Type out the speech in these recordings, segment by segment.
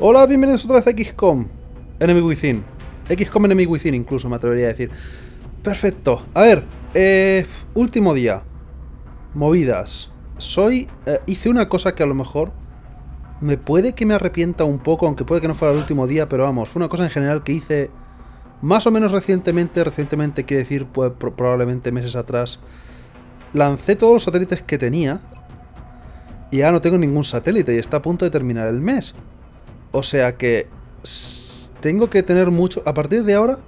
Hola, bienvenidos otra vez a XCOM Enemy Within. XCOM Enemy Within incluso me atrevería a decir. Perfecto, a ver eh, Último día. Movidas. Soy... Eh, hice una cosa que a lo mejor Me puede que me arrepienta un poco Aunque puede que no fuera el último día Pero vamos, fue una cosa en general que hice Más o menos recientemente. Recientemente quiere decir pues, probablemente meses atrás. Lancé todos los satélites que tenía. Y ya no tengo ningún satélite y está a punto de terminar el mes. O sea que tengo que tener mucho... A partir de ahora,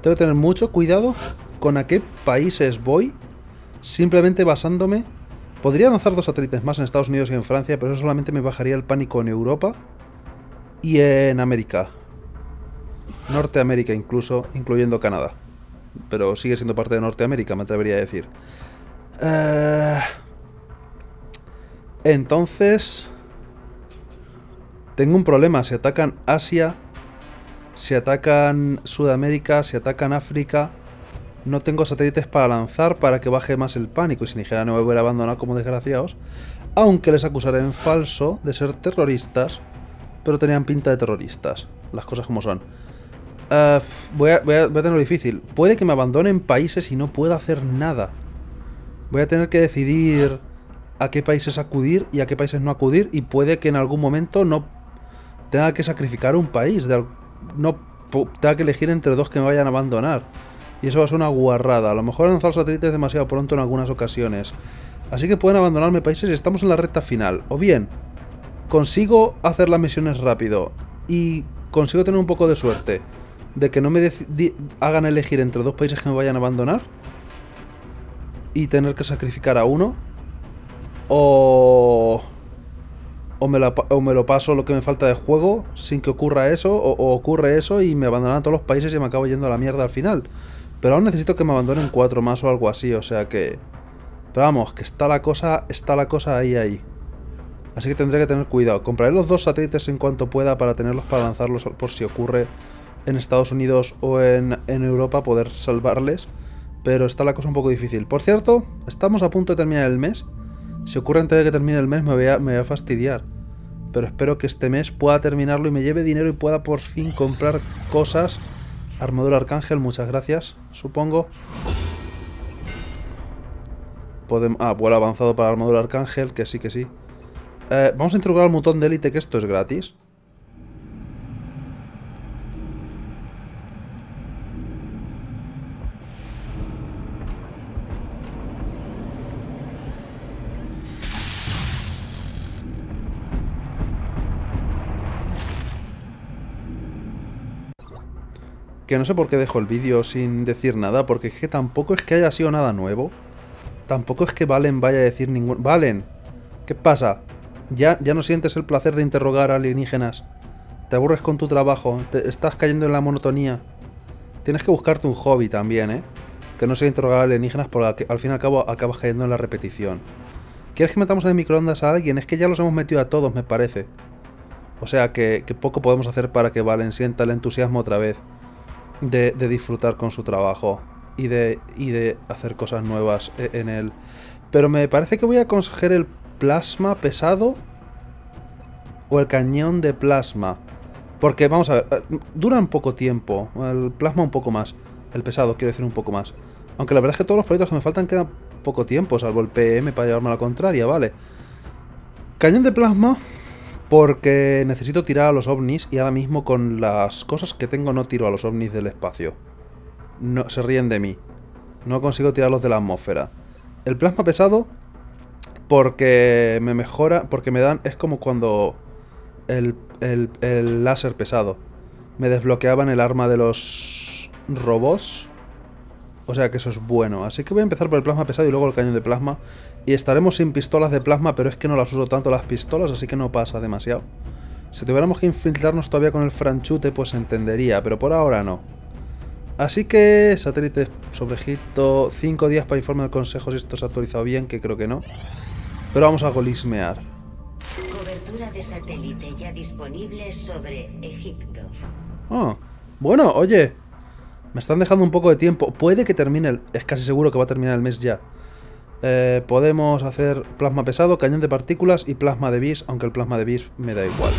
tengo que tener mucho cuidado con a qué países voy, simplemente basándome... Podría lanzar dos satélites más en Estados Unidos y en Francia, pero eso solamente me bajaría el pánico en Europa y en América. Norteamérica incluso, incluyendo Canadá. Pero sigue siendo parte de Norteamérica, me atrevería a decir. Eh... Entonces... Tengo un problema. Si atacan Asia, si atacan Sudamérica, si atacan África... No tengo satélites para lanzar para que baje más el pánico. Y si Nigeria no me voy a abandonar como desgraciados. Aunque les acusaré en falso de ser terroristas. Pero tenían pinta de terroristas. Las cosas como son. Uh, voy, a, voy, a, tenerlo difícil. Puede que me abandonen países y no pueda hacer nada. Voy a tener que decidir a qué países acudir y a qué países no acudir y puede que en algún momento no tenga que sacrificar un país, no tenga que elegir entre dos que me vayan a abandonar. Y eso va a ser una guarrada. A lo mejor he lanzado satélites demasiado pronto en algunas ocasiones. Así que pueden abandonarme países y estamos en la recta final. O bien, consigo hacer las misiones rápido y consigo tener un poco de suerte de que no me hagan elegir entre dos países que me vayan a abandonar y tener que sacrificar a uno o, o, me lo paso lo que me falta de juego sin que ocurra eso, o, ocurre eso y me abandonan todos los países y me acabo yendo a la mierda al final. Pero aún necesito que me abandonen cuatro más o algo así, o sea que... Pero vamos, que está la cosa, está la cosa ahí, ahí. Así que tendré que tener cuidado. Compraré los dos satélites en cuanto pueda para tenerlos para lanzarlos por si ocurre en Estados Unidos o en, en Europa, poder salvarles. Pero está la cosa un poco difícil. Por cierto, estamos a punto de terminar el mes. Si ocurre antes de que termine el mes me voy, a, fastidiar. Pero espero que este mes pueda terminarlo y me lleve dinero y pueda por fin comprar cosas. Armadura Arcángel, muchas gracias, supongo. Podemos, ah, vuelo avanzado para armadura Arcángel, que sí, que sí. Eh, vamos a interrogar al mutón de élite, que esto es gratis. Que no sé por qué dejo el vídeo sin decir nada, porque es que tampoco es que haya sido nada nuevo. Tampoco es que Valen vaya a decir ningún... ¡Valen! ¿Qué pasa? ¿Ya, ¿Ya no sientes el placer de interrogar alienígenas? ¿Te aburres con tu trabajo? ¿Te estás cayendo en la monotonía? Tienes que buscarte un hobby también, ¿eh? Que no sea interrogar alienígenas porque al fin y al cabo acabas cayendo en la repetición. ¿Quieres que metamos en el microondas a alguien? Es que ya los hemos metido a todos, me parece. O sea que, que poco podemos hacer para que Valen sienta el entusiasmo otra vez de, disfrutar con su trabajo y de, y de hacer cosas nuevas e, en él. Pero me parece que voy a conseguir el plasma pesado o el cañón de plasma. Porque, vamos a ver, eh, dura un poco tiempo. El plasma un poco más. El pesado, quiero decir un poco más. Aunque la verdad es que todos los proyectos que me faltan quedan poco tiempo, salvo el PM para llevarme a la contraria, vale. Cañón de plasma porque necesito tirar a los ovnis y ahora mismo con las cosas que tengo no tiro a los ovnis del espacio. No, se ríen de mí. No consigo tirarlos de la atmósfera. El plasma pesado porque me mejora, porque me dan... Es como cuando el, el, el láser pesado me desbloqueaban el arma de los robots o sea que eso es bueno. Así que voy a empezar por el plasma pesado y luego el cañón de plasma. Y estaremos sin pistolas de plasma, pero es que no las uso tanto las pistolas, así que no pasa demasiado. Si tuviéramos que infiltrarnos todavía con el franchute, pues entendería, pero por ahora no. Así que, satélite sobre Egipto, 5 días para informe del consejo si esto se ha actualizado bien, que creo que no. Pero vamos a golismear. Cobertura de satélite ya disponible sobre Egipto. Oh, bueno, oye, me están dejando un poco de tiempo. Puede que termine, el, es casi seguro que va a terminar el mes ya. Eh, podemos hacer plasma pesado, cañón de partículas y plasma de bis, aunque el plasma de bis me da igual.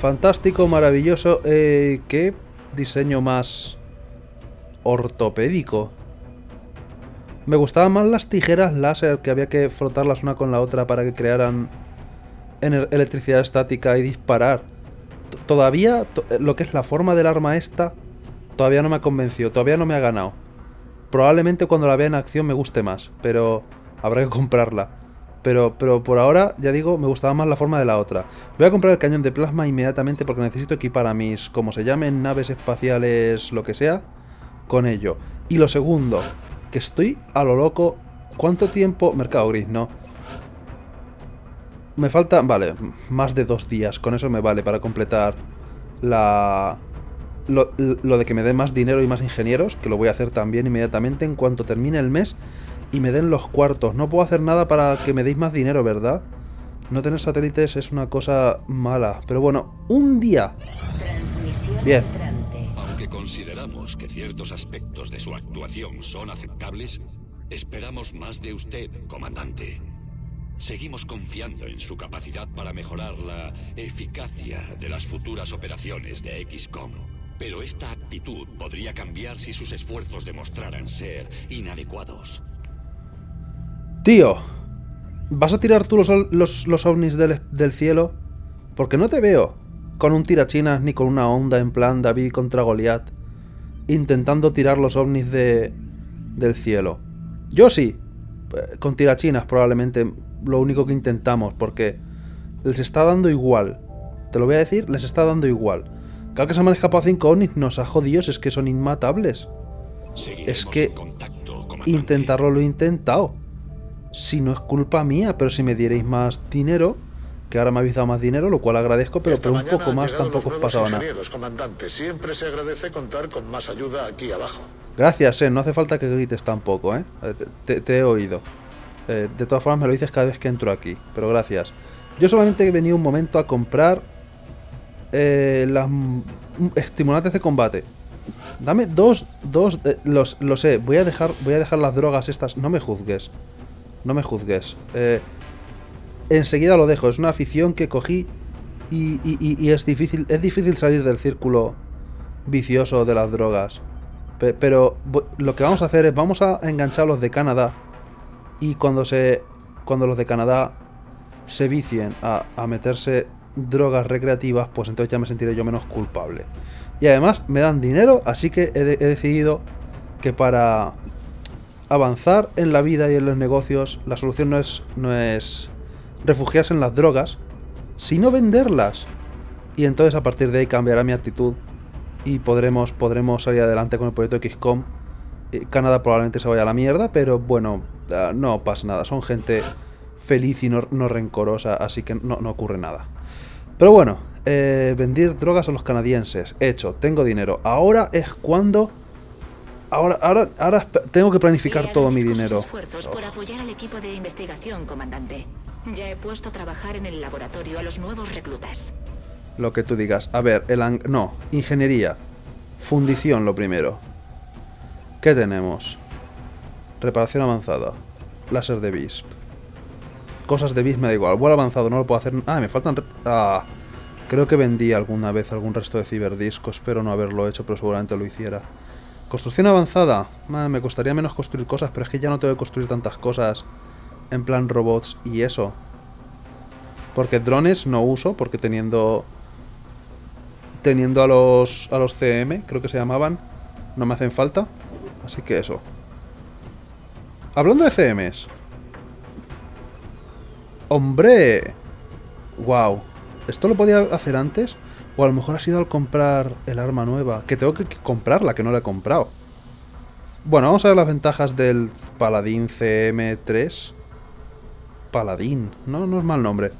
Fantástico, maravilloso. Eh, ¿Qué diseño más ortopédico? Me gustaban más las tijeras láser que había que frotarlas una con la otra para que crearan electricidad estática y disparar. Todavía lo que es la forma del arma esta todavía no me ha convencido, todavía no me ha ganado. Probablemente cuando la vea en acción me guste más, pero habrá que comprarla. Pero, pero por ahora, ya digo, me gustaba más la forma de la otra. Voy a comprar el cañón de plasma inmediatamente porque necesito equipar a mis, como se llamen, naves espaciales, lo que sea, con ello. Y lo segundo, que estoy a lo loco. ¿Cuánto tiempo? Mercado gris, no. Me falta, vale, más de dos días. Con eso me vale para completar la... Lo, lo de que me den más dinero y más ingenieros, que lo voy a hacer también inmediatamente en cuanto termine el mes y me den los cuartos. No puedo hacer nada para que me deis más dinero, ¿verdad? No tener satélites es una cosa mala. Pero bueno, un día. Bien. Aunque consideramos que ciertos aspectos de su actuación son aceptables, esperamos más de usted, comandante. Seguimos confiando en su capacidad para mejorar la eficacia de las futuras operaciones de XCOM. Pero esta actitud podría cambiar si sus esfuerzos demostraran ser inadecuados. Tío, ¿vas a tirar tú los, los, ovnis del, del, cielo? Porque no te veo con un tirachinas ni con una onda en plan David contra Goliat intentando tirar los ovnis de, del cielo. Yo sí, eh, con tirachinas probablemente lo único que intentamos, porque les está dando igual. Te lo voy a decir, les está dando igual. Cada que se han escapado cinco ovnis nos ha jodido, es que son inmatables. es que intentarlo lo he intentado si no es culpa mía, pero si me dierais más dinero, que ahora me habéis dado más dinero, lo cual agradezco, pero por un poco más tampoco os pasaba nada. Siempre se agradece contar con más ayuda aquí abajo. Gracias, eh, no hace falta que grites tampoco, ¿eh? eh te, he oído. Eh, de todas formas me lo dices cada vez que entro aquí, pero gracias. Yo solamente he venido un momento a comprar eh, estimulantes de combate. Dame dos, dos, los, lo sé, voy a dejar, voy a dejar las drogas estas, no me juzgues. No me juzgues. Eh, enseguida lo dejo. Es una afición que cogí y, es, difícil, es difícil salir del círculo vicioso de las drogas. pero lo que vamos a hacer es vamos a enganchar a los de Canadá y cuando se cuando los de Canadá se vicien a, meterse drogas recreativas, pues entonces ya me sentiré yo menos culpable. Y además me dan dinero, así que he decidido que para avanzar en la vida y en los negocios, la solución no es, no es refugiarse en las drogas, sino venderlas. Y entonces a partir de ahí cambiará mi actitud y podremos, podremos salir adelante con el proyecto XCOM. Eh, Canadá probablemente se vaya a la mierda, pero bueno, ah, no pasa nada. Son gente feliz y no, rencorosa, así que no, ocurre nada. Pero bueno, eh, vender drogas a los canadienses. Hecho, tengo dinero. Ahora es cuando Ahora, ahora, ahora tengo que planificar todo mi dinero. esfuerzos por apoyar al equipo de investigación, comandante. Ya he puesto a trabajar en el laboratorio a los nuevos reclutas. Lo que tú digas. A ver, el no, ingeniería. Fundición lo primero. ¿Qué tenemos? Reparación avanzada. Láser de Visp. Cosas de Visp me da igual. Vuelo avanzado, no lo puedo hacer. Ah, me faltan. Ah, creo que vendí alguna vez algún resto de ciberdiscos. Espero no haberlo hecho, pero seguramente lo hiciera. Construcción avanzada. me costaría menos construir cosas, pero es que ya no tengo que construir tantas cosas en plan robots y eso. Porque drones no uso, porque teniendo... Teniendo a los, a los CM, creo que se llamaban, no me hacen falta. Así que eso. Hablando de CMs. ¡Hombre! ¡Wow! ¿Esto lo podía hacer antes? O a lo mejor ha sido al comprar el arma nueva. Que tengo que comprarla, que no la he comprado. Bueno, vamos a ver las ventajas del Paladín CM3. Paladín, no, no es mal nombre.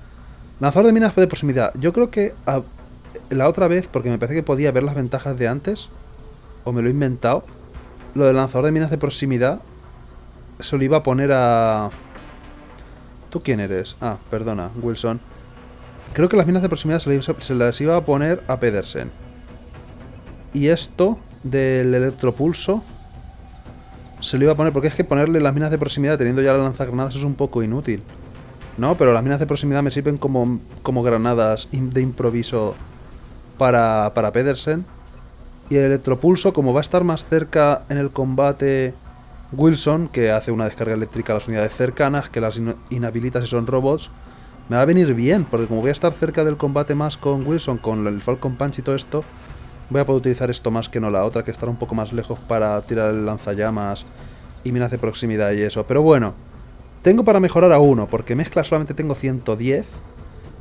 Lanzador de minas de proximidad. Yo creo que la otra vez, porque me parece que podía ver las ventajas de antes, o me lo he inventado, lo del lanzador de minas de proximidad se lo iba a poner a... ¿Tú quién eres? Ah, perdona, Wilson. Creo que las minas de proximidad se, las iba a poner a Pedersen. Y esto del electropulso se lo iba a poner, porque es que ponerle las minas de proximidad teniendo ya la lanzagranadas es un poco inútil. No, pero las minas de proximidad me sirven como, como granadas de improviso para, para Pedersen. Y el electropulso, como va a estar más cerca en el combate Wilson, que hace una descarga eléctrica a las unidades cercanas, que las in- inhabilita si son robots, me va a venir bien, porque como voy a estar cerca del combate más con Wilson, con el Falcon Punch y todo esto, voy a poder utilizar esto más que no la otra, que estará un poco más lejos para tirar el lanzallamas y minas de proximidad y eso. Pero bueno, tengo para mejorar a uno, porque mezcla solamente tengo 110.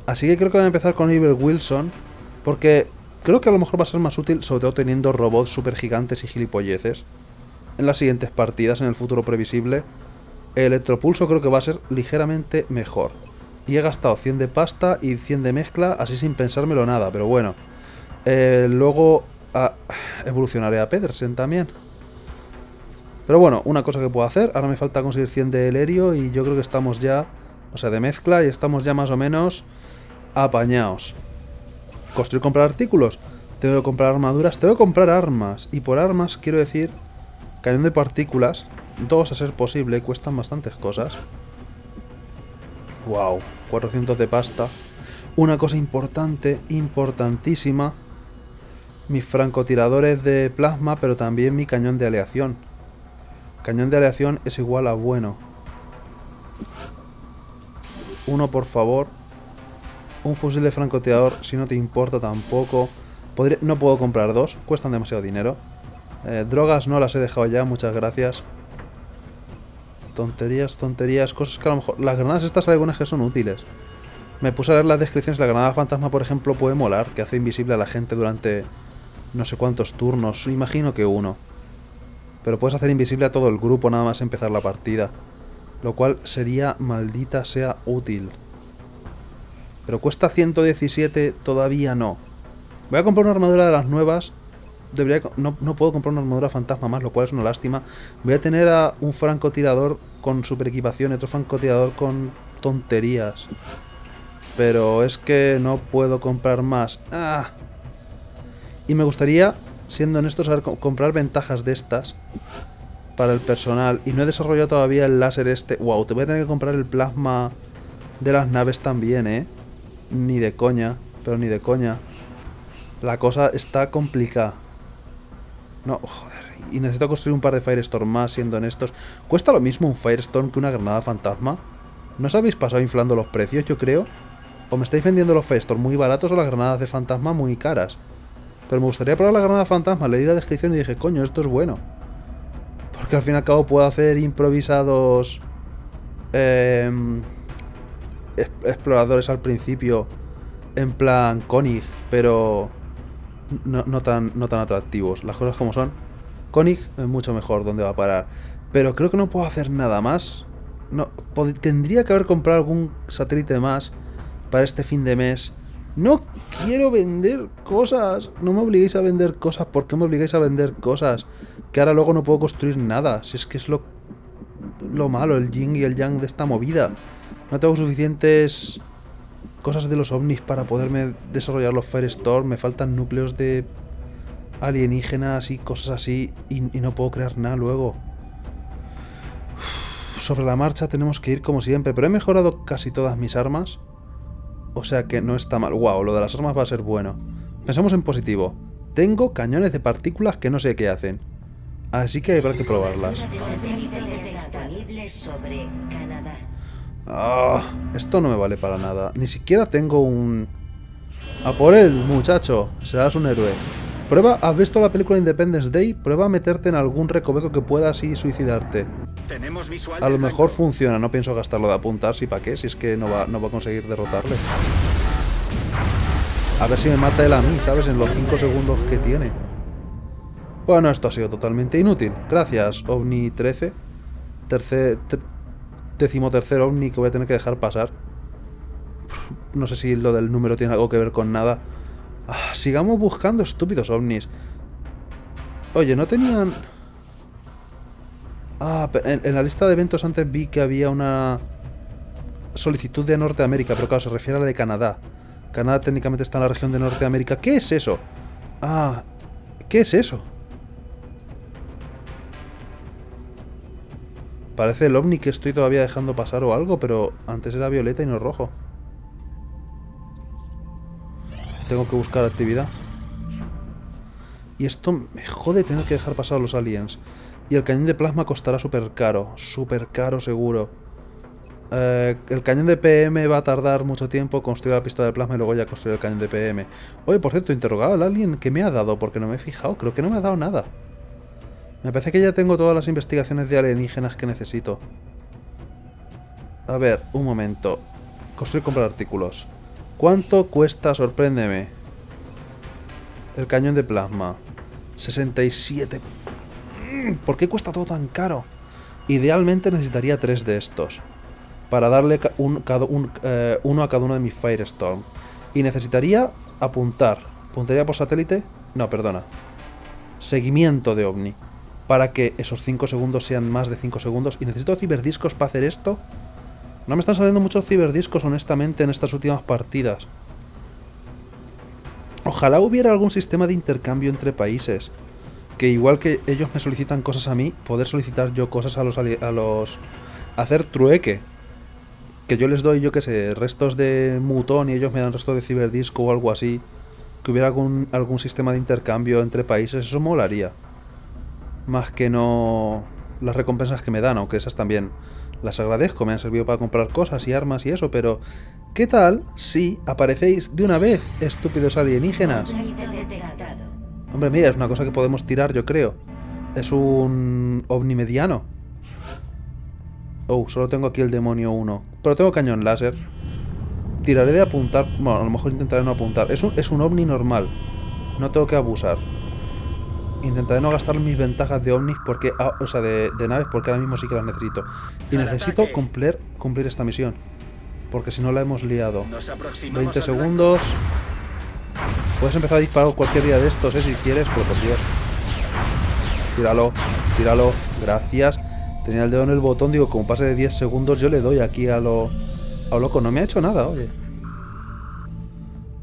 Así que creo que voy a empezar con Evil Wilson, porque creo que a lo mejor va a ser más útil, sobre todo teniendo robots super gigantes y gilipolleces. En las siguientes partidas, en el futuro previsible, el electropulso creo que va a ser ligeramente mejor. Y he gastado 100 de pasta y 100 de mezcla, así sin pensármelo nada, pero bueno. Eh, luego ah, evolucionaré a Pedersen también. Pero bueno, una cosa que puedo hacer, ahora me falta conseguir 100 de Helerio y yo creo que estamos ya, o sea, de mezcla y estamos ya más o menos apañados. Construir, comprar artículos. Tengo que comprar armaduras, tengo que comprar armas. Y por armas quiero decir cañón de partículas, dos a ser posible, cuestan bastantes cosas. Wow, 400 de pasta. Una cosa importante, importantísima. Mis francotiradores de plasma, pero también mi cañón de aleación. Cañón de aleación es igual a bueno. Uno, por favor. Un fusil de francotirador, si no te importa tampoco. No puedo comprar dos, cuestan demasiado dinero. Eh, drogas no las he dejado ya, muchas gracias. Tonterías, tonterías, cosas que a lo mejor... Las granadas estas hay algunas que son útiles. Me puse a leer las descripciones. La granada fantasma, por ejemplo, puede molar, que hace invisible a la gente durante no sé cuántos turnos. Imagino que uno. Pero puedes hacer invisible a todo el grupo nada más empezar la partida. Lo cual sería maldita sea útil. Pero cuesta 117, todavía no. Voy a comprar una armadura de las nuevas. Debería, no, no puedo comprar una armadura fantasma más, lo cual es una lástima. Voy a tener a un francotirador con super equipación y otro francotirador con tonterías. Pero es que no puedo comprar más. ¡Ah! Y me gustaría, siendo honesto, saber co- comprar ventajas de estas para el personal. Y no he desarrollado todavía el láser este. Wow, te voy a tener que comprar el plasma de las naves también, ¿eh? Ni de coña, pero ni de coña. La cosa está complicada. No, joder. Y necesito construir un par de Firestorm más, siendo honestos. ¿Cuesta lo mismo un Firestorm que una granada fantasma? ¿No os habéis pasado inflando los precios, yo creo? ¿O me estáis vendiendo los Firestorm muy baratos o las granadas de fantasma muy caras? Pero me gustaría probar la granada fantasma. Leí la descripción y dije, coño, esto es bueno. Porque al fin y al cabo puedo hacer improvisados... em, es- exploradores al principio. En plan Konig, pero no, tan, no tan atractivos. Las cosas como son. Konig es mucho mejor donde va a parar. Pero creo que no puedo hacer nada más. No, tendría que haber comprado algún satélite más para este fin de mes. No quiero vender cosas. No me obliguéis a vender cosas. ¿Por qué me obligáis a vender cosas? Que ahora luego no puedo construir nada. Si es que es lo, lo malo, el yin y el yang de esta movida. No tengo suficientes cosas de los ovnis para poderme desarrollar los Firestorm. Me faltan núcleos de alienígenas y cosas así. Y, no puedo crear nada luego. Sobre la marcha tenemos que ir como siempre. Pero he mejorado casi todas mis armas. O sea que no está mal. Wow, lo de las armas va a ser bueno. Pensamos en positivo. Tengo cañones de partículas que no sé qué hacen. Así que habrá que probarlas. Ah, esto no me vale para nada. Ni siquiera tengo un... A por él, muchacho. Serás un héroe. Prueba, ¿has visto la película Independence Day? Prueba a meterte en algún recoveco que puedas y suicidarte. Tenemos visual. A lo mejor funciona, no pienso gastarlo de apuntar, si para qué, si es que no va, no va a conseguir derrotarle. A ver si me mata él a mí, ¿sabes? En los 5 segundos que tiene. Bueno, esto ha sido totalmente inútil. Gracias, OVNI 13. Tercer, te- decimotercer OVNI que voy a tener que dejar pasar. No sé si lo del número tiene algo que ver con nada. Ah, sigamos buscando estúpidos OVNIs. Oye, ¿no tenían...? Ah, en, en la lista de eventos antes vi que había una solicitud de Norteamérica, pero claro, se refiere a la de Canadá. Canadá técnicamente está en la región de Norteamérica. ¿Qué es eso? Ah, ¿qué es eso? Parece el ovni que estoy todavía dejando pasar o algo, pero antes era violeta y no rojo. Tengo que buscar actividad. Y esto me jode tener que dejar pasar a los aliens. Y el cañón de plasma costará súper caro. Súper caro seguro. Eh, el cañón de PM va a tardar mucho tiempo construir la pistola de plasma y luego ya construir el cañón de PM. Oye, por cierto, interrogado al alien que me ha dado, porque no me he fijado. Creo que no me ha dado nada. Me parece que ya tengo todas las investigaciones de alienígenas que necesito. A ver, un momento. Construir comprar artículos. ¿Cuánto cuesta? Sorpréndeme. El cañón de plasma. 67. Mm, ¿Por qué cuesta todo tan caro? Idealmente necesitaría tres de estos. Para darle eh, uno a cada uno de mis Firestorm. Y necesitaría apuntar. ¿Puntería por satélite? No, perdona. Seguimiento de OVNI. Para que esos 5 segundos sean más de 5 segundos. ¿Y necesito ciberdiscos para hacer esto? No me están saliendo muchos ciberdiscos, honestamente, en estas últimas partidas. Ojalá hubiera algún sistema de intercambio entre países. Que igual que ellos me solicitan cosas a mí, poder solicitar yo cosas a los... A los hacer trueque. Que yo les doy, yo qué sé, restos de mutón y ellos me dan restos de ciberdisco o algo así. Que hubiera algún, algún sistema de intercambio entre países, eso molaría. Más que no las recompensas que me dan, aunque esas también las agradezco, me han servido para comprar cosas y armas y eso, pero ¿qué tal si aparecéis de una vez, estúpidos alienígenas? Hombre, mira, es una cosa que podemos tirar, yo creo. Es un ovni mediano. Oh, solo tengo aquí el demonio 1. Pero tengo cañón láser. Tiraré de apuntar... Bueno, a lo mejor intentaré no apuntar. Es un, es un ovni normal. No tengo que abusar. Intentaré no gastar mis ventajas de ovnis porque... Ah, o sea, de, de, naves porque ahora mismo sí que las necesito. Y necesito cumplir, cumplir esta misión. Porque si no la hemos liado. 20 segundos. Puedes empezar a disparar cualquier día de estos, ¿eh? Si quieres, pero por Dios. Tíralo, tíralo. Gracias. Tenía el dedo en el botón, digo, como pase de 10 segundos yo le doy aquí a lo... A lo loco. No me ha hecho nada, oye.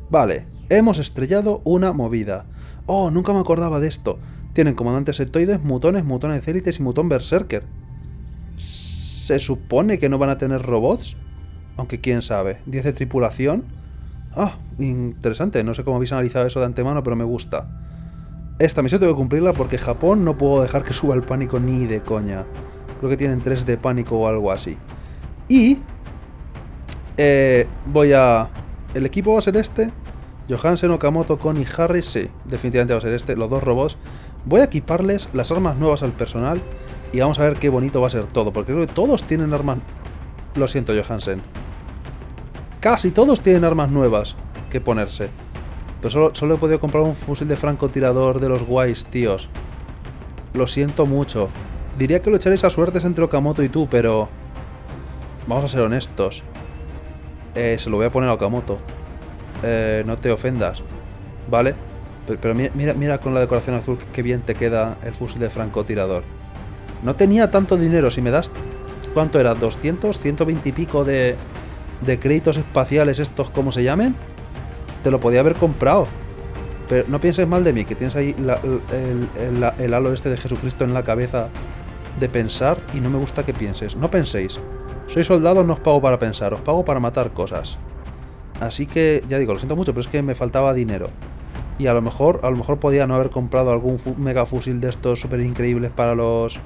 Vale. Hemos estrellado una movida. Oh, nunca me acordaba de esto. Tienen comandantes sectoides, mutones, mutones élites y mutón berserker. ¿Se supone que no van a tener robots? Aunque quién sabe. 10 de tripulación. Ah, interesante. No sé cómo habéis analizado eso de antemano, pero me gusta. Esta misión tengo que cumplirla porque Japón no puedo dejar que suba el pánico ni de coña. Creo que tienen 3 de pánico o algo así. Y... Eh, voy a... El equipo va a ser este. Johansen, Okamoto, Connie, Harris, sí, definitivamente va a ser este, los dos robots. Voy a equiparles las armas nuevas al personal y vamos a ver qué bonito va a ser todo, porque creo que todos tienen armas... Lo siento, Johansen. Casi todos tienen armas nuevas que ponerse. Pero solo, he podido comprar un fusil de francotirador de los guays, tíos. Lo siento mucho. Diría que lo echaréis a suertes entre Okamoto y tú, pero... Vamos a ser honestos. Eh, se lo voy a poner a Okamoto. Eh, no te ofendas, ¿vale? Pero, mira, mira, con la decoración azul que, bien te queda el fusil de francotirador. No tenía tanto dinero, si me das... ¿Cuánto era? ¿200? ¿120 y pico de, de créditos espaciales estos, como se llamen? Te lo podía haber comprado. Pero no pienses mal de mí, que tienes ahí el, el halo este de Jesucristo en la cabeza de pensar y no me gusta que pienses. No penséis. Soy soldado, no os pago para pensar, os pago para matar cosas. Así que, ya digo, lo siento mucho, pero es que me faltaba dinero. Y a lo mejor, a lo mejor podía no haber comprado algún mega fusil de estos súper increíbles para los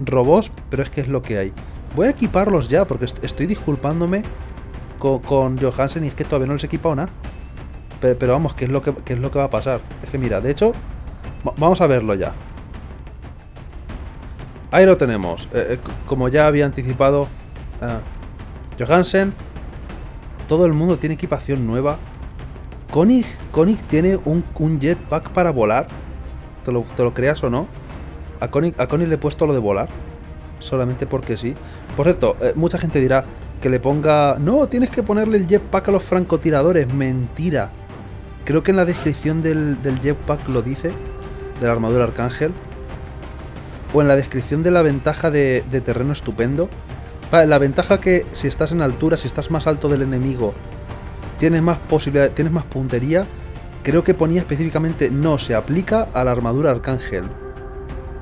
robots, pero es que es lo que hay. Voy a equiparlos ya, porque estoy disculpándome con, Johansen y es que todavía no les he equipado nada. Pero, vamos, ¿qué es, lo que, ¿qué es lo que va a pasar? Es que mira, de hecho, vamos a verlo ya. Ahí lo tenemos. Eh, eh, como ya había anticipado, uh, Johansen todo el mundo tiene equipación nueva. Koenig, Koenig tiene un, un, jetpack para volar. ¿Te lo, ¿Te lo, creas o no? A Koenig, a le he puesto lo de volar. Solamente porque sí. Por cierto, eh, mucha gente dirá que le ponga... No, tienes que ponerle el jetpack a los francotiradores. Mentira. Creo que en la descripción del, del jetpack lo dice. De la armadura Arcángel. O en la descripción de la ventaja de terreno estupendo. La ventaja que si estás en altura, si estás más alto del enemigo, tienes más posibilidad, tienes más puntería. Creo que ponía específicamente no se aplica a la armadura arcángel.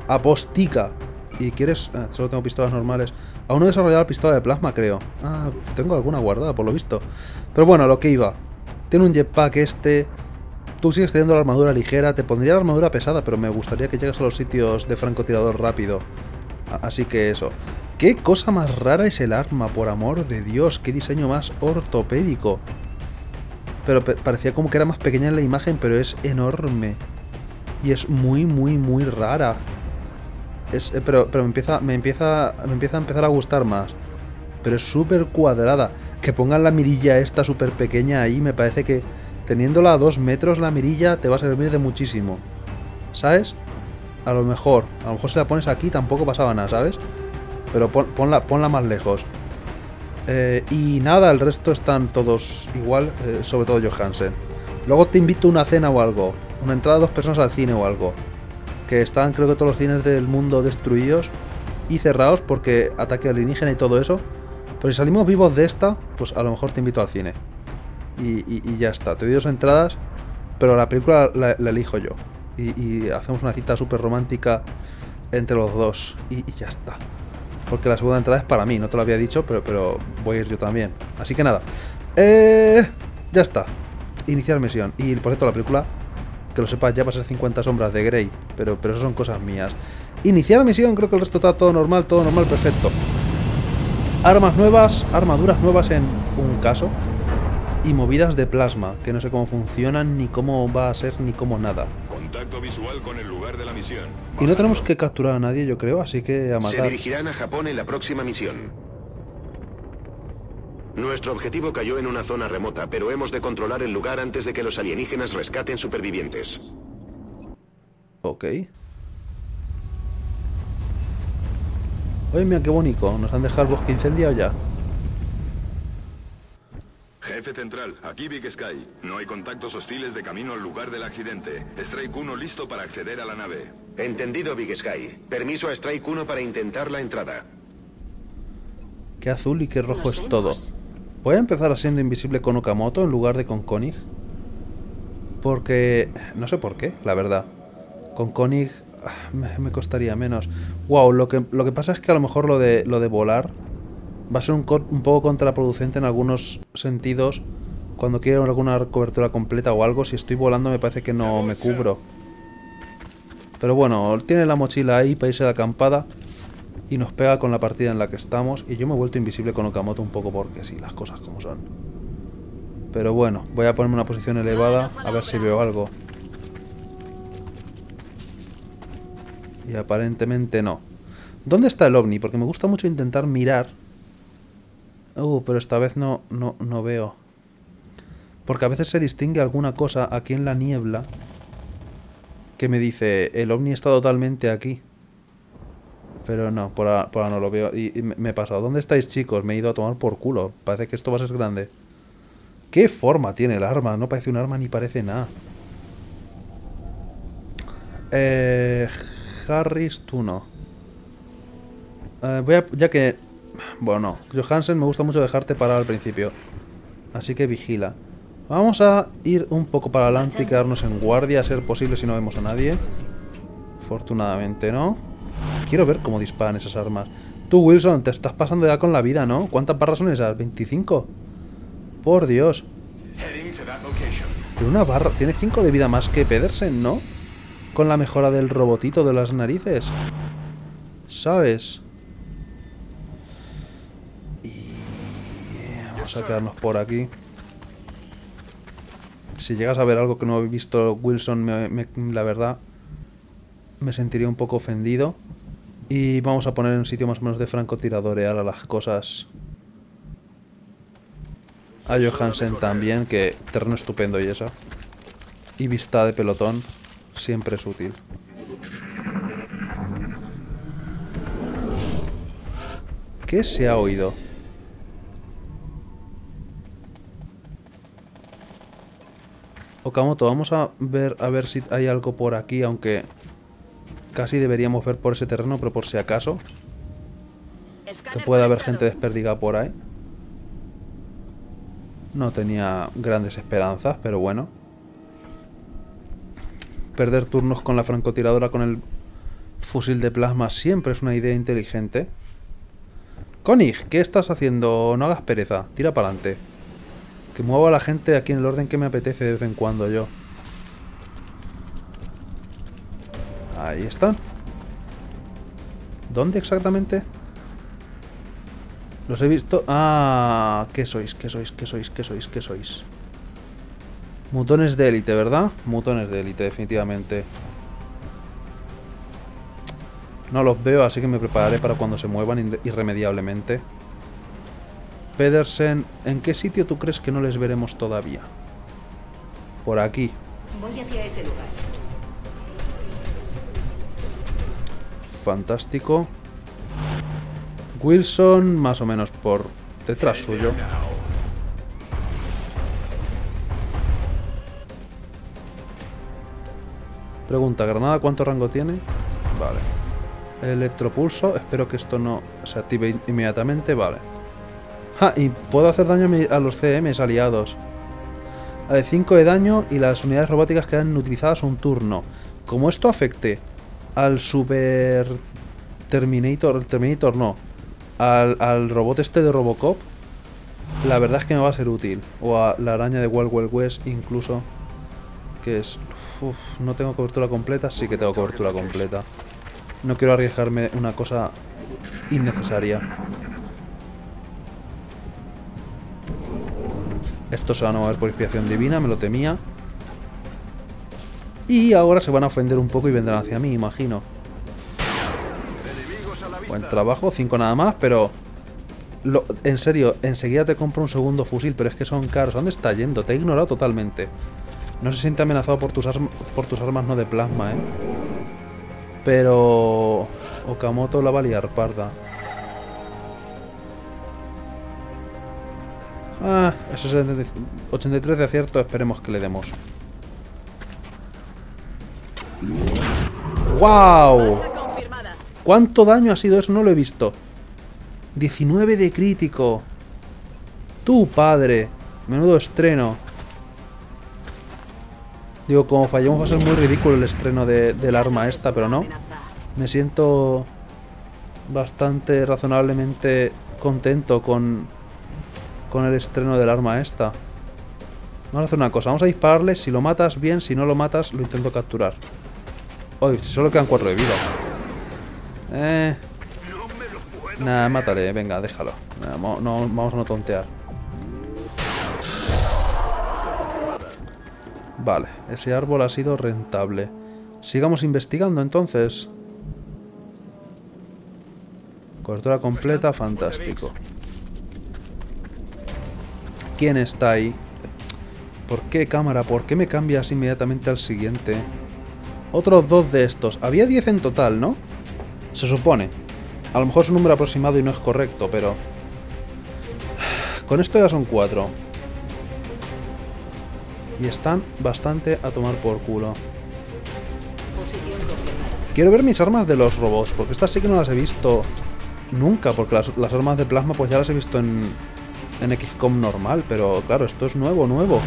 Apostica. Y quieres. Ah, solo tengo pistolas normales. Aún no he desarrollado la pistola de plasma, creo. Ah, tengo alguna guardada, por lo visto. Pero bueno, lo que iba. Tiene un jetpack este. Tú sigues teniendo la armadura ligera, te pondría la armadura pesada, pero me gustaría que llegues a los sitios de francotirador rápido. Así que eso. ¿Qué cosa más rara es el arma, por amor de Dios? ¿Qué diseño más ortopédico? Pero pe- parecía como que era más pequeña en la imagen, pero es enorme. Y es muy, muy, muy rara. Es, eh, pero pero me, empieza, me, empieza, me empieza a empezar a gustar más. Pero es súper cuadrada. Que pongan la mirilla esta súper pequeña ahí, me parece que teniéndola a dos metros la mirilla te va a servir de muchísimo. ¿Sabes? A lo mejor. A lo mejor si la pones aquí tampoco pasaba nada, ¿sabes? Pero pon- ponla, ponla más lejos. Eh, y nada, el resto están todos igual, eh, sobre todo Johansen. Luego te invito a una cena o algo. Una entrada de dos personas al cine o algo. Que están creo que todos los cines del mundo destruidos y cerrados porque ataque alienígena y todo eso. Pero si salimos vivos de esta, pues a lo mejor te invito al cine. Y, ya está. Te doy dos entradas, pero la película la, elijo yo. Y, y hacemos una cita súper romántica entre los dos. Y ya está. Porque la segunda entrada es para mí, no te lo había dicho, pero, pero voy a ir yo también. Así que nada. Eh, ya está. Iniciar misión. Y por cierto, la película, que lo sepas, ya va a ser 50 sombras de Grey. Pero, pero eso son cosas mías. Iniciar misión, creo que el resto está todo normal, todo normal, perfecto. Armas nuevas, armaduras nuevas en un caso. Y movidas de plasma, que no sé cómo funcionan, ni cómo va a ser, ni cómo nada. Contacto visual con el lugar de la misión. Y no tenemos que capturar a nadie, yo creo, así que a Se matar. dirigirán a Japón en la próxima misión. Nuestro objetivo cayó en una zona remota, pero hemos de controlar el lugar antes de que los alienígenas rescaten supervivientes. Ok. Oye, mira qué bonito. Nos han dejado el bosque incendiado ya. Jefe central, aquí Big Sky. No hay contactos hostiles de camino al lugar del accidente. Strike 1 listo para acceder a la nave. Entendido, Big Sky. Permiso a Strike 1 para intentar la entrada. Qué azul y qué rojo Nos es todo. Voy a empezar siendo invisible con Okamoto en lugar de con Koenig. Porque... No sé por qué, la verdad. Con Koenig ah, me, me costaría menos. Wow, lo que, lo que pasa es que a lo mejor lo de, lo de volar va a ser un, un poco contraproducente en algunos sentidos. Cuando quiero alguna cobertura completa o algo, si estoy volando me parece que no me cubro. Pero bueno, tiene la mochila ahí para irse de acampada y nos pega con la partida en la que estamos. Y yo me he vuelto invisible con Okamoto un poco porque sí, las cosas como son. Pero bueno, voy a ponerme una posición elevada a ver si veo algo. Y aparentemente no. ¿Dónde está el ovni? Porque me gusta mucho intentar mirar. Uh, pero esta vez no, no, no veo. Porque a veces se distingue alguna cosa aquí en la niebla que me dice, el ovni está totalmente aquí. Pero no, por ahora, por ahora no lo veo. Y, me he pasado. ¿Dónde estáis chicos? Me he ido a tomar por culo. Parece que esto va a ser grande. ¿Qué forma tiene el arma? No parece un arma ni parece nada. Eh, Harris, tú no. Eh, voy a, ya que... Bueno, Johansen me gusta mucho dejarte parar al principio. Así que vigila. Vamos a ir un poco para adelante y quedarnos en guardia a ser posible si no vemos a nadie. Afortunadamente no. Quiero ver cómo disparan esas armas. Tú, Wilson, te estás pasando ya con la vida, ¿no? ¿Cuántas barras son esas? ¿25? Por Dios. Tiene una barra... Tiene 5 de vida más que Pedersen, ¿no? Con la mejora del robotito de las narices. ¿Sabes? Y... Vamos a quedarnos por aquí. Si llegas a ver algo que no he visto Wilson, me- la verdad, me sentiría un poco ofendido. Y vamos a poner en un sitio más o menos de francotiradores a las cosas. A Johansen también, que terreno estupendo y eso. Y vista de pelotón, siempre es útil. ¿Qué se ha oído? Okamoto, vamos a ver a ver si hay algo por aquí, aunque casi deberíamos ver por ese terreno, pero por si acaso. Que puede haber gente desperdigada por ahí. No tenía grandes esperanzas, pero bueno. Perder turnos con la francotiradora con el fusil de plasma siempre es una idea inteligente. Konig, ¿qué estás haciendo? No hagas pereza, tira para adelante. Que muevo a la gente aquí en el orden que me apetece de vez en cuando yo. Ahí están. ¿Dónde exactamente? Los he visto... Ah, ¿qué sois? ¿Qué sois? ¿Qué sois? ¿Qué sois? ¿Qué sois? Mutones de élite, ¿verdad? Mutones de élite, definitivamente. No los veo, así que me prepararé para cuando se muevan irremediablemente. Pedersen, ¿en qué sitio tú crees que no les veremos todavía? Por aquí. Voy hacia ese lugar. Fantástico. Wilson, más o menos por detrás suyo. Pregunta, ¿granada cuánto rango tiene? Vale. Electropulso, espero que esto no se active inmediatamente, vale. Ah, y puedo hacer daño a los CMs aliados. de 5 de daño y las unidades robóticas quedan utilizadas un turno. Como esto afecte al Super Terminator, Terminator no, al, robot este de Robocop, la verdad es que me va a ser útil. O a la araña de Wild Wild West incluso, que es... no tengo cobertura completa, sí que tengo cobertura completa. No quiero arriesgarme una cosa innecesaria. Esto se van a mover por inspiración divina, me lo temía. Y ahora se van a ofender un poco y vendrán hacia mí, imagino. Buen trabajo, 5 nada más, pero... en serio, enseguida te compro un segundo fusil, pero es que son caros. dónde está yendo? Te he ignorado totalmente. No se siente amenazado por tus, por tus armas no de plasma, ¿eh? Pero... Okamoto la va a liar parda. Ah, ese es 83 de acierto, esperemos que le demos. ¡Wow! ¿Cuánto daño ha sido eso? No lo he visto. 19 de crítico. Tu padre. Menudo estreno. Digo, como fallamos va a ser muy ridículo el estreno del arma esta, pero no. Me siento bastante razonablemente contento con, con el estreno del arma esta. Vamos a hacer una cosa, vamos a dispararle, si lo matas bien, si no lo matas lo intento capturar. Uy, solo quedan cuatro de vida. Eh... Nada, mátale, venga, déjalo. no, vamos a no tontear. Vale, ese árbol ha sido rentable. Sigamos investigando entonces. Cobertura completa, fantástico. ¿Quién está ahí? ¿Por qué cámara? ¿Por qué me cambias inmediatamente al siguiente? Otros dos de estos. Había 10 en total, ¿no? Se supone. A lo mejor es un número aproximado y no es correcto, pero... Con esto ya son cuatro. Y están bastante a tomar por culo. Quiero ver mis armas de los robots, porque estas sí que no las he visto nunca, porque las, las armas de plasma pues ya las he visto en, en XCOM normal, pero claro, esto es nuevo, nuevo.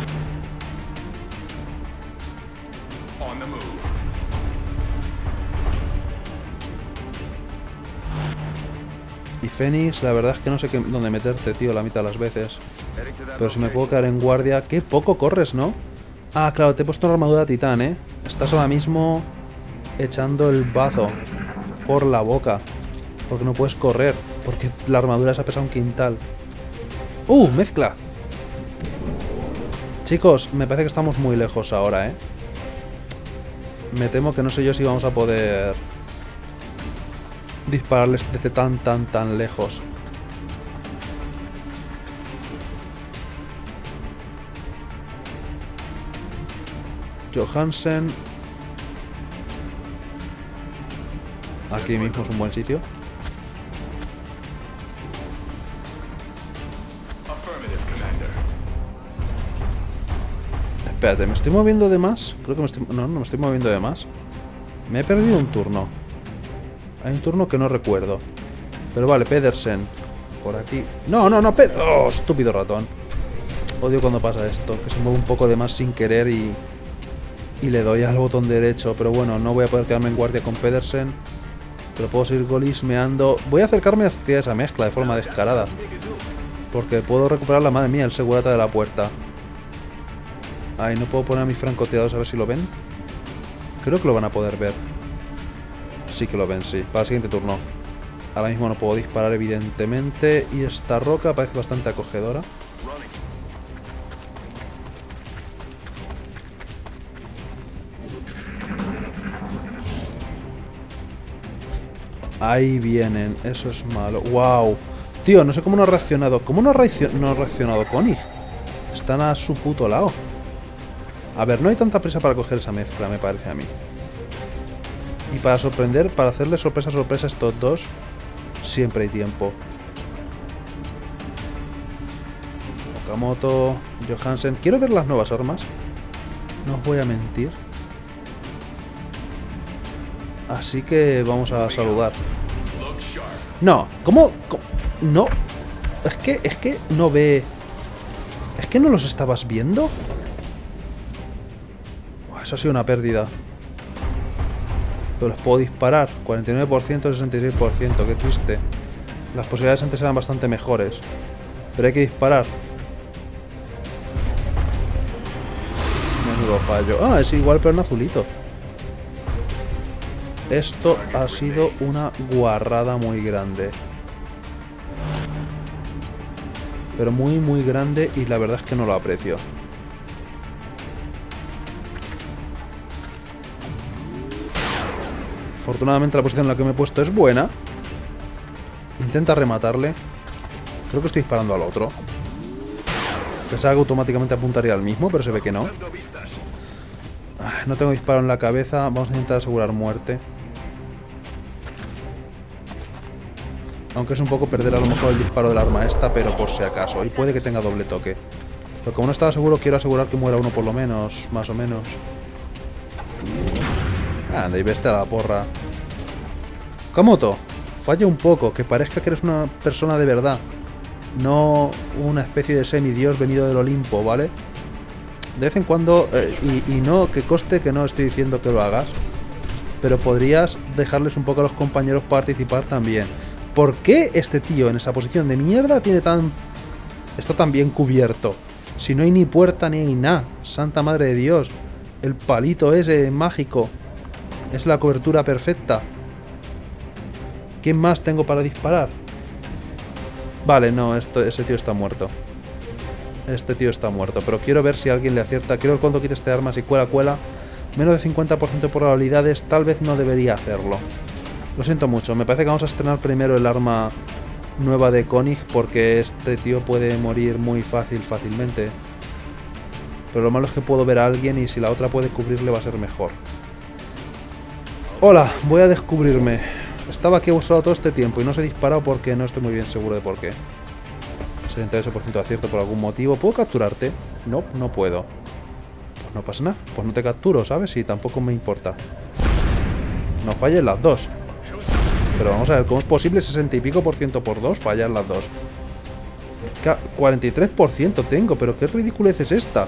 Y Fénix, la verdad es que no sé qué, dónde meterte, tío, la mitad de las veces. Pero si me puedo quedar en guardia... ¡Qué poco corres, ¿no? Ah, claro, te he puesto una armadura titán, ¿eh? Estás ahora mismo echando el bazo por la boca. Porque no puedes correr. Porque la armadura se ha pesado un quintal. ¡Uh! Mezcla. Chicos, me parece que estamos muy lejos ahora, ¿eh? Me temo que no sé yo si vamos a poder dispararles desde tan, tan, tan lejos. Johansen. Aquí mismo es un buen sitio. Espérate, ¿me estoy moviendo de más? Creo que me estoy... No, no me estoy moviendo de más. Me he perdido un turno. Hay un turno que no recuerdo. Pero vale, Pedersen. Por aquí. No, no, no, Pedersen. Oh, estúpido ratón. Odio cuando pasa esto. Que se mueve un poco de más sin querer y... Y le doy al botón derecho. Pero bueno, no voy a poder quedarme en guardia con Pedersen. Pero puedo seguir golismeando. Voy a acercarme hacia esa mezcla de forma descarada. Porque puedo recuperar la madre mía, el segurata de la puerta. Ay, no puedo poner a mis francotiradores a ver si lo ven. Creo que lo van a poder ver. Sí que lo ven, sí. Para el siguiente turno. Ahora mismo no puedo disparar, evidentemente. Y esta roca parece bastante acogedora. Ahí vienen, eso es malo. ¡Wow! Tío, no sé cómo no ha reaccionado. ¿Cómo no ha, reaccio- no ha reaccionado Koenig? Están a su puto lado. A ver, no hay tanta prisa para coger esa mezcla, me parece a mí. Y para sorprender, para hacerle sorpresa sorpresa a estos dos, siempre hay tiempo. Okamoto, Johansen. Quiero ver las nuevas armas. No os voy a mentir. Así que vamos a saludar. No, ¿cómo? ¿Cómo? No. Es que, es que no ve... ¿Es que no los estabas viendo? Eso ha sido una pérdida. Pero los puedo disparar. 49%, 66%. Qué triste. Las posibilidades antes eran bastante mejores. Pero hay que disparar. Menudo fallo. Ah, es igual pero en azulito. Esto ha sido una guarrada muy grande. Pero muy muy grande y la verdad es que no lo aprecio. Afortunadamente la posición en la que me he puesto es buena. Intenta rematarle. Creo que estoy disparando al otro. Pensaba que automáticamente apuntaría al mismo, pero se ve que no. No tengo disparo en la cabeza. Vamos a intentar asegurar muerte. Aunque es un poco perder a lo mejor el disparo del arma esta, pero por si acaso. Y puede que tenga doble toque. Pero como no estaba seguro, quiero asegurar que muera uno por lo menos, más o menos. Anda, y veste a la porra. Kamoto, falla un poco, que parezca que eres una persona de verdad. No una especie de semidios venido del Olimpo, ¿vale? De vez en cuando, eh, y, no, que coste que no estoy diciendo que lo hagas, pero podrías dejarles un poco a los compañeros participar también. ¿Por qué este tío en esa posición de mierda tiene tan... está tan bien cubierto? Si no hay ni puerta ni hay nada. Santa Madre de Dios. El palito ese mágico. Es la cobertura perfecta. ¿Quién más tengo para disparar? Vale, no, esto, ese tío está muerto. Este tío está muerto, pero quiero ver si alguien le acierta. Quiero ver cuando quite este arma, si cuela, cuela. Menos de 50% de probabilidades, tal vez no debería hacerlo. Lo siento mucho, me parece que vamos a estrenar primero el arma nueva de Koenig porque este tío puede morir muy fácil, fácilmente. Pero lo malo es que puedo ver a alguien y si la otra puede cubrirle va a ser mejor. Hola, voy a descubrirme. Estaba aquí a vuestro lado todo este tiempo y no os he disparado porque no estoy muy bien seguro de por qué. 78% de acierto por algún motivo. ¿Puedo capturarte? No, no puedo. Pues no pasa nada. Pues no te capturo, ¿sabes? Y tampoco me importa. No fallen las dos. Pero vamos a ver, ¿cómo es posible 60 y pico por ciento por dos? Fallan las dos. Ca- 43% tengo, pero qué ridiculez es esta.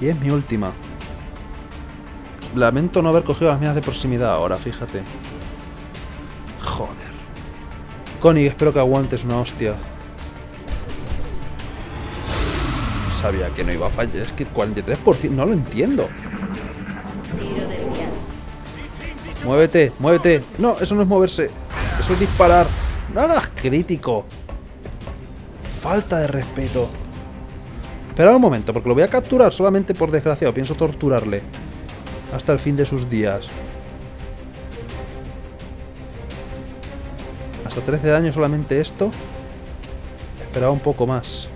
Y es mi última. Lamento no haber cogido las mías de proximidad ahora, fíjate. Joder. Connie, espero que aguantes una hostia. Sabía que no iba a fallar. Es que 43%, no lo entiendo. Muévete, muévete. No, eso no es moverse. Eso es disparar. Hagas crítico. Falta de respeto. Esperad un momento, porque lo voy a capturar solamente por desgraciado. Pienso torturarle. Hasta el fin de sus días. Hasta 13 de daño solamente esto. Esperaba un poco más.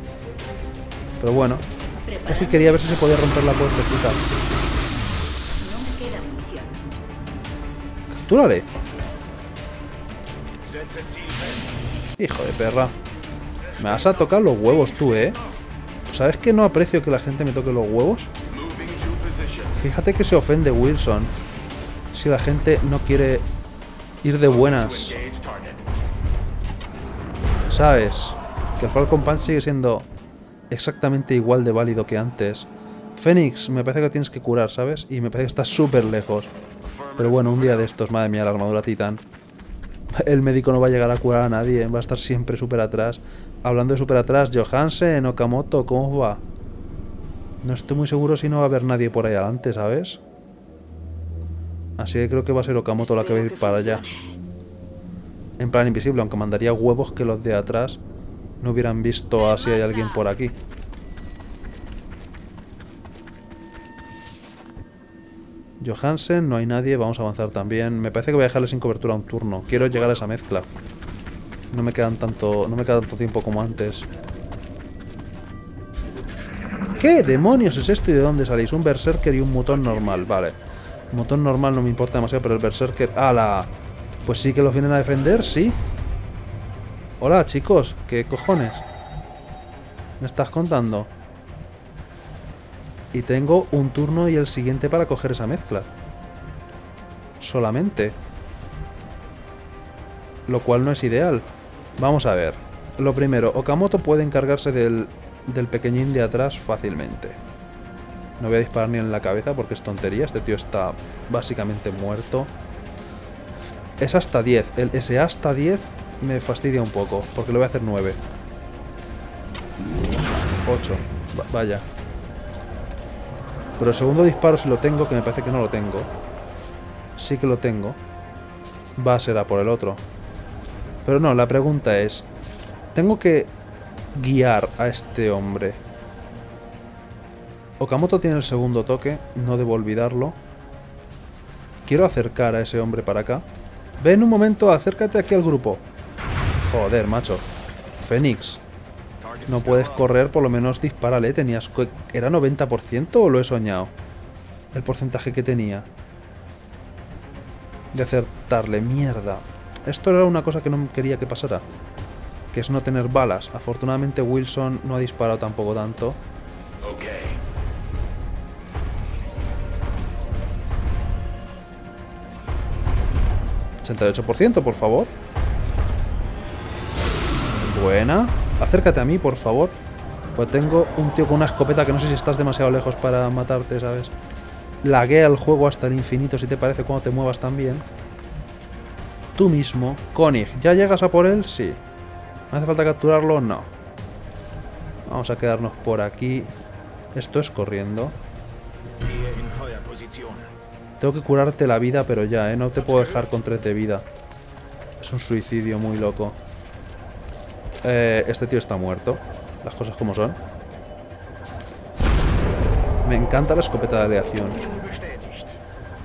Pero bueno. Que quería ver si se podía romper la puertecita. Captúrale. Hijo de perra. Me vas a tocar los huevos tú, ¿eh? ¿Sabes que no aprecio que la gente me toque los huevos? Fíjate que se ofende Wilson si la gente no quiere ir de buenas. ¿Sabes? Que el Falcon Punch sigue siendo exactamente igual de válido que antes. Fénix, me parece que tienes que curar, ¿sabes? Y me parece que estás súper lejos. Pero bueno, un día de estos, madre mía, la armadura titán. El médico no va a llegar a curar a nadie, va a estar siempre súper atrás. Hablando de super atrás, Johansen, Okamoto, ¿cómo va? No estoy muy seguro si no va a haber nadie por ahí adelante, ¿sabes? Así que creo que va a ser Okamoto la que va a ir para allá. En plan invisible, aunque mandaría huevos que los de atrás no hubieran visto a si hay alguien por aquí. Johansen, no hay nadie, vamos a avanzar también. Me parece que voy a dejarle sin cobertura un turno. Quiero llegar a esa mezcla. No me quedan tanto. No me queda tanto tiempo como antes. ¿Qué demonios es esto y de dónde salís? Un berserker y un mutón normal, vale. Mutón normal no me importa demasiado, pero el berserker. ¡Hala! Pues sí que los vienen a defender, sí. Hola, chicos, ¿qué cojones? ¿Me estás contando? Y tengo un turno y el siguiente para coger esa mezcla. Solamente. Lo cual no es ideal. Vamos a ver. Lo primero, Okamoto puede encargarse del, del pequeñín de atrás fácilmente. No voy a disparar ni en la cabeza porque es tontería. Este tío está básicamente muerto. Es hasta 10. El, ese hasta 10 me fastidia un poco porque lo voy a hacer 9. 8. vaya. Pero el segundo disparo si lo tengo, que me parece que no lo tengo. Sí que lo tengo. Va a ser a por el otro. Pero no, la pregunta es... Tengo que guiar a este hombre. Okamoto tiene el segundo toque, no debo olvidarlo. Quiero acercar a ese hombre para acá. Ven un momento, acércate aquí al grupo. Joder, macho. Fénix. No puedes correr, por lo menos dispárale. Tenías... ¿Era 90% o lo he soñado? El porcentaje que tenía. De acertarle. Mierda. Esto era una cosa que no quería que pasara. Que es no tener balas. Afortunadamente Wilson no ha disparado tampoco tanto. 88%, por favor. Buena. Acércate a mí, por favor. Pues tengo un tío con una escopeta que no sé si estás demasiado lejos para matarte, ¿sabes? Laguea el juego hasta el infinito, si te parece, cuando te muevas también. Tú mismo, Konig, ¿ya llegas a por él? Sí. ¿No hace falta capturarlo? No. Vamos a quedarnos por aquí. Esto es corriendo. Tengo que curarte la vida, pero ya, ¿eh? No te puedo dejar con 3 de vida. Es un suicidio muy loco. Eh, este tío está muerto. Las cosas como son. Me encanta la escopeta de aleación.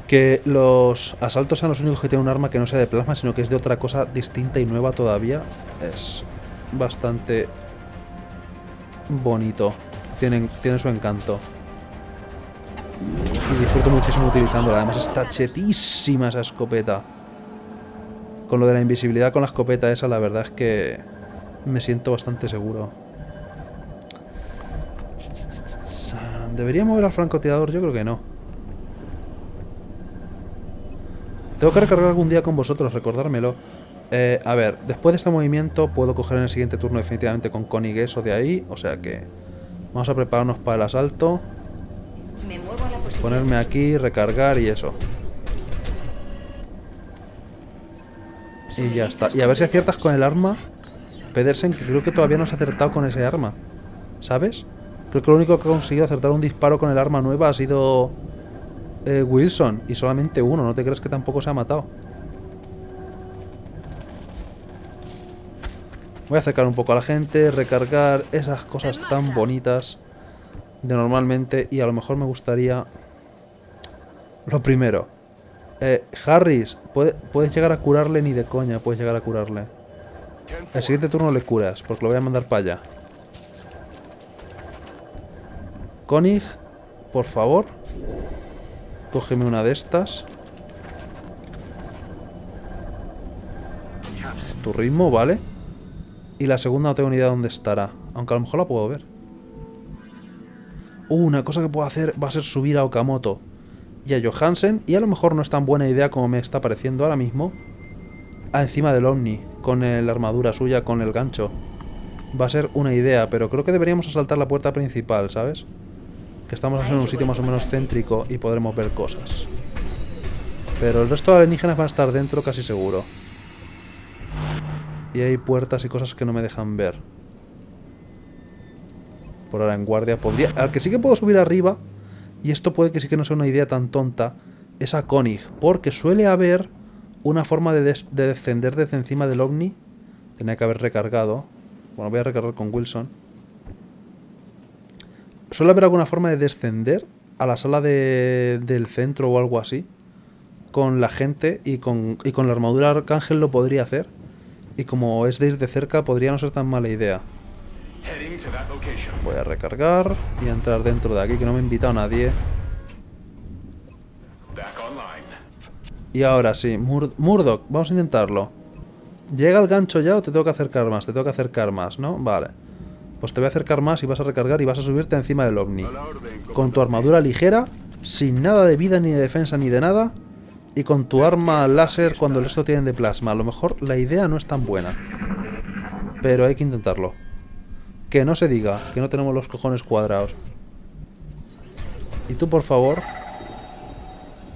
Que los asaltos sean los únicos que tienen un arma que no sea de plasma, sino que es de otra cosa distinta y nueva todavía. Es bastante bonito. Tienen, tiene su encanto. Y disfruto muchísimo utilizándola. Además está chetísima esa escopeta. Con lo de la invisibilidad con la escopeta esa, la verdad es que me siento bastante seguro. ¿Debería mover al francotirador? Yo creo que no. Tengo que recargar algún día con vosotros, recordármelo. Eh, a ver, después de este movimiento puedo coger en el siguiente turno definitivamente con Connie eso de ahí. O sea que vamos a prepararnos para el asalto. Ponerme aquí, recargar y eso. Y ya está. Y a ver si aciertas con el arma. Pedersen, que creo que todavía no has acertado con ese arma. ¿Sabes? Creo que lo único que ha conseguido acertar un disparo con el arma nueva ha sido eh, Wilson. Y solamente uno. ¿No te crees que tampoco se ha matado? Voy a acercar un poco a la gente, recargar esas cosas tan bonitas de normalmente. Y a lo mejor me gustaría lo primero. Eh, Harris, puedes llegar a curarle ni de coña, puedes llegar a curarle. El siguiente turno le curas, porque lo voy a mandar para allá. Konig, por favor. Cógeme una de estas. Tu ritmo, vale. Y la segunda no tengo ni idea dónde estará. Aunque a lo mejor la puedo ver. Uh, una cosa que puedo hacer va a ser subir a Okamoto y a Johansen, y a lo mejor no es tan buena idea como me está pareciendo ahora mismo, a encima del Omni, con la armadura suya, con el gancho. Va a ser una idea, pero creo que deberíamos asaltar la puerta principal, ¿sabes? Que estamos en un sitio más o menos céntrico y podremos ver cosas. Pero el resto de alienígenas van a estar dentro casi seguro. Y hay puertas y cosas que no me dejan ver. Por ahora en guardia. Podría... Al que sí que puedo subir arriba, y esto puede que sí que no sea una idea tan tonta, es a Koenig. Porque suele haber una forma de, de descender desde encima del ovni. Tenía que haber recargado. Bueno, voy a recargar con Wilson. Suele haber alguna forma de descender a la sala de- del centro o algo así. Con la gente y con, y con la armadura Arcángel lo podría hacer. Y como es de ir de cerca, podría no ser tan mala idea. Voy a recargar y a entrar dentro de aquí, que no me ha invitado nadie. Y ahora sí, Mur Murdoch, vamos a intentarlo. ¿Llega el gancho ya o te tengo que acercar más? Te tengo que acercar más, ¿no? Vale. Pues te voy a acercar más y vas a recargar y vas a subirte encima del ovni. Con tu armadura ligera, sin nada de vida ni de defensa ni de nada. Y con tu arma láser cuando el resto tienen de plasma. A lo mejor la idea no es tan buena. Pero hay que intentarlo. Que no se diga, que no tenemos los cojones cuadrados. Y tú, por favor.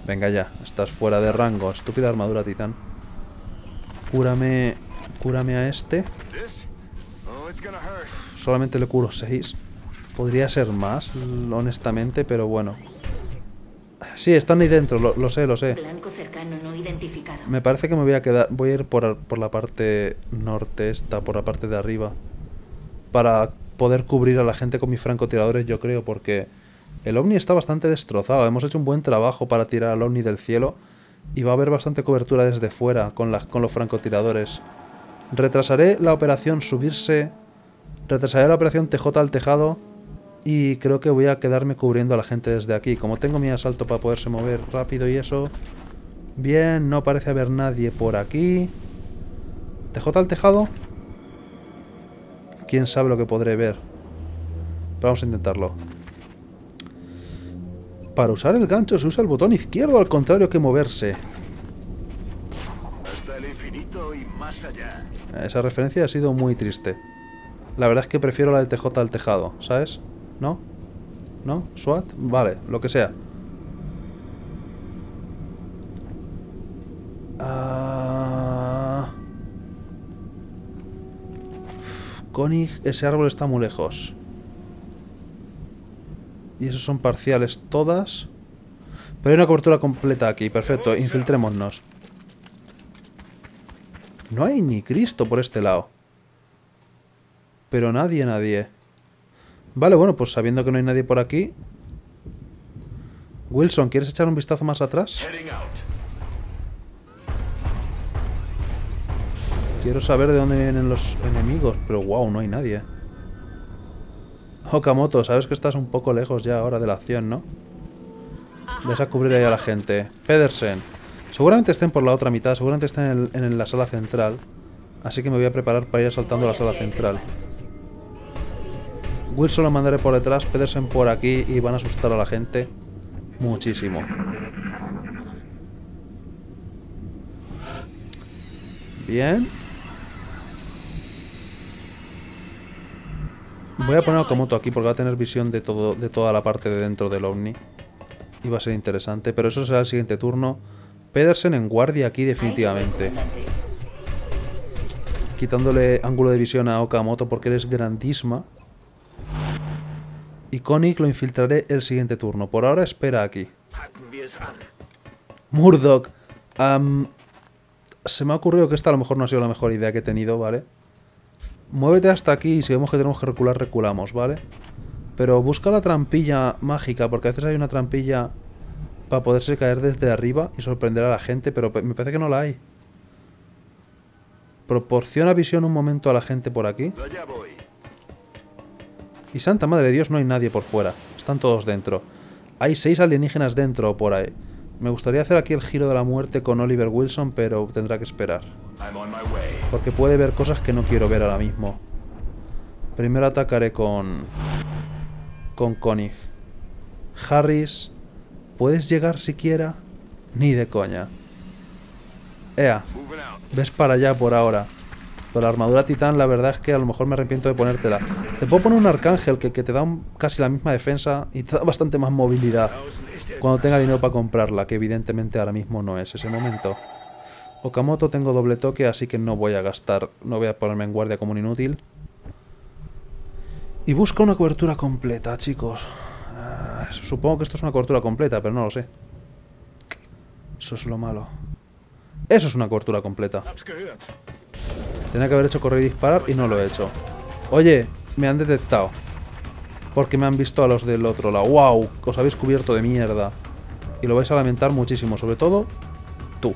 Venga ya, estás fuera de rango. Estúpida armadura titán. Cúrame. Cúrame a este. Solamente le curo 6. Podría ser más, honestamente, pero bueno. Sí, están ahí dentro, lo, lo sé, lo sé. No identificado. Me parece que me voy a quedar. Voy a ir por, por la parte norte, esta, por la parte de arriba. Para poder cubrir a la gente con mis francotiradores, yo creo, porque el ovni está bastante destrozado. Hemos hecho un buen trabajo para tirar al ovni del cielo. Y va a haber bastante cobertura desde fuera con, las con los francotiradores. Retrasaré la operación subirse. Retrasaré la operación TJ al tejado. Y creo que voy a quedarme cubriendo a la gente desde aquí. Como tengo mi asalto para poderse mover rápido y eso. Bien, no parece haber nadie por aquí. ¿TJ al tejado? Quién sabe lo que podré ver. Pero vamos a intentarlo. Para usar el gancho se usa el botón izquierdo al contrario que moverse. Hasta el infinito y más allá. Esa referencia ha sido muy triste. La verdad es que prefiero la de TJ al tejado, ¿sabes? ¿No? ¿No? ¿SWAT? Vale, lo que sea. Koenig, ese árbol está muy lejos. Y esos son parciales todas. Pero hay una cobertura completa aquí. Perfecto, infiltrémonos. No hay ni Cristo por este lado. Pero nadie, nadie. Vale, bueno, pues sabiendo que no hay nadie por aquí. Wilson, ¿quieres echar un vistazo más atrás? Quiero saber de dónde vienen los enemigos, pero wow, no hay nadie. Okamoto, sabes que estás un poco lejos ya ahora de la acción, ¿no? Ves a cubrir ahí a la gente. Pedersen. Seguramente estén por la otra mitad, seguramente estén en, el- en la sala central. Así que me voy a preparar para ir asaltando la sala central. Wilson lo mandaré por detrás, Pedersen por aquí y van a asustar a la gente muchísimo. Bien. Voy a poner a Okamoto aquí porque va a tener visión de todo de toda la parte de dentro del ovni. Y va a ser interesante, pero eso será el siguiente turno. Pedersen en guardia aquí definitivamente. Quitándole ángulo de visión a Okamoto porque él es grandísima. Y Koenig lo infiltraré el siguiente turno. Por ahora espera aquí. Murdoch. am, se me ha ocurrido que esta a lo mejor no ha sido la mejor idea que he tenido, ¿vale? Muévete hasta aquí y si vemos que tenemos que recular, reculamos, ¿vale? Pero busca la trampilla mágica, porque a veces hay una trampilla para poderse caer desde arriba y sorprender a la gente, pero pe- me parece que no la hay. Proporciona visión un momento a la gente por aquí. Voy. Y santa madre de Dios, no hay nadie por fuera. Están todos dentro. Hay seis alienígenas dentro o por ahí. Me gustaría hacer aquí el giro de la muerte con Oliver Wilson, pero tendrá que esperar. Porque puede ver cosas que no quiero ver ahora mismo. Primero atacaré con... Con Koenig. Harris, ¿puedes llegar siquiera? Ni de coña. Ea, ves para allá por ahora. Pero la armadura titán, la verdad es que a lo mejor me arrepiento de ponértela. Te puedo poner un arcángel que, que te da casi la misma defensa y te da bastante más movilidad. Cuando tenga dinero para comprarla, que evidentemente ahora mismo no es ese momento. Okamoto tengo doble toque, así que no voy a gastar, no voy a ponerme en guardia como un inútil. Y busca una cobertura completa, chicos. Ah, supongo que esto es una cobertura completa, pero no lo sé. Eso es lo malo. Eso es una cobertura completa. Tenía que haber hecho correr y disparar y no lo he hecho. Oye, me han detectado. Porque me han visto a los del otro lado. ¡Wow! Os habéis cubierto de mierda. Y lo vais a lamentar muchísimo. Sobre todo, tú.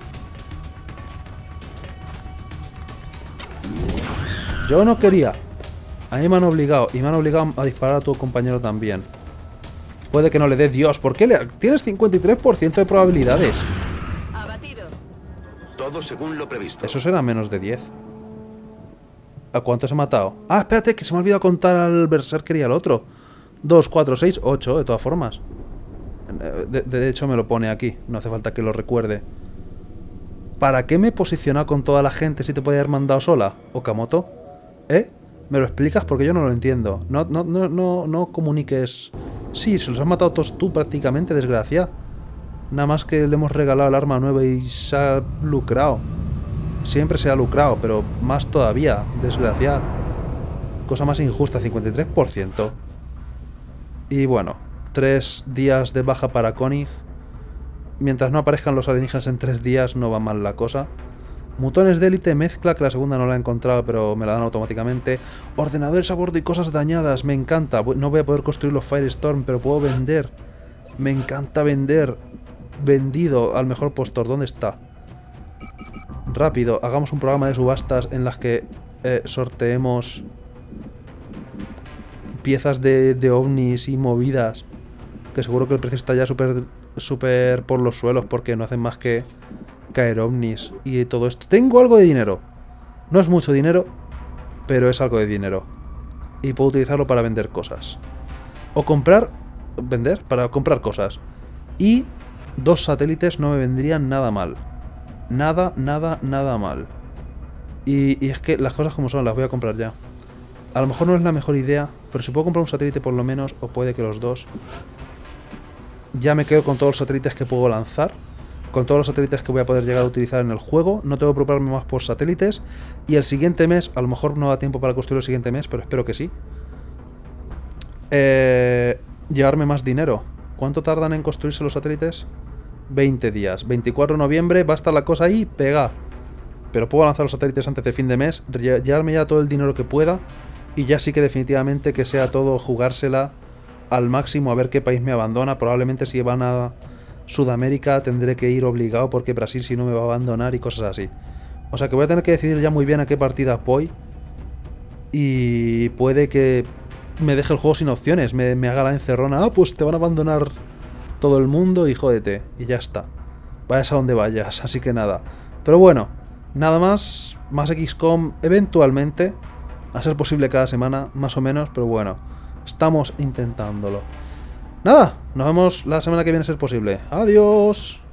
Yo no quería. A mí me han obligado. Y me han obligado a disparar a tu compañero también. Puede que no le dé Dios. ¿Por qué le... Tienes 53% de probabilidades. Todo según lo previsto. Eso será menos de 10. ¿A cuántos he matado? Ah, espérate, que se me ha olvidado contar al Berserker y al otro. 2, 4, 6, 8, de todas formas. De, de, hecho, me lo pone aquí. No hace falta que lo recuerde. ¿Para qué me he posicionado con toda la gente si te podía haber mandado sola, Okamoto? ¿Eh? ¿Me lo explicas? Porque yo no lo entiendo. No, no, no, no, no comuniques... Sí, se los has matado todos tú prácticamente, desgracia. Nada más que le hemos regalado el arma nueva y se ha lucrado. Siempre se ha lucrado, pero más todavía, desgraciado. Cosa más injusta, 53%. Y bueno, tres días de baja para Koenig. Mientras no aparezcan los alienígenas en tres días, no va mal la cosa. Mutones de élite, mezcla, que la segunda no la he encontrado, pero me la dan automáticamente. Ordenadores a bordo y cosas dañadas, me encanta. No voy a poder construir los Firestorm, pero puedo vender. Me encanta vender. Vendido al mejor postor. ¿Dónde está? Rápido, hagamos un programa de subastas en las que eh, sorteemos piezas de, de, ovnis y movidas. Que seguro que el precio está ya súper super por los suelos porque no hacen más que caer ovnis y todo esto. Tengo algo de dinero. No es mucho dinero, pero es algo de dinero. Y puedo utilizarlo para vender cosas. O comprar... Vender para comprar cosas. Y dos satélites no me vendrían nada mal. Nada, nada, nada mal. Y, es que las cosas como son, las voy a comprar ya. A lo mejor no es la mejor idea, pero si puedo comprar un satélite por lo menos, o puede que los dos. Ya me quedo con todos los satélites que puedo lanzar. Con todos los satélites que voy a poder llegar a utilizar en el juego. No tengo que preocuparme más por satélites. Y el siguiente mes, a lo mejor no da tiempo para construir el siguiente mes, pero espero que sí. Eh, llevarme más dinero. ¿Cuánto tardan en construirse los satélites? 20 días. 24 de noviembre, va a estar la cosa ahí, pega. Pero puedo lanzar los satélites antes de fin de mes, llevarme ya todo el dinero que pueda y ya sí que definitivamente que sea todo jugársela al máximo a ver qué país me abandona. Probablemente si van a Sudamérica tendré que ir obligado porque Brasil si no me va a abandonar y cosas así. O sea que voy a tener que decidir ya muy bien a qué partida voy. Y puede que me deje el juego sin opciones, me, me haga la encerrona. Ah, pues te van a abandonar todo el mundo y jódete. Y ya está. Vayas a donde vayas, así que nada. Pero bueno, nada más. Más XCOM eventualmente. A ser posible cada semana, más o menos, pero bueno. Estamos intentándolo. Nada, nos vemos la semana que viene a ser posible. Adiós.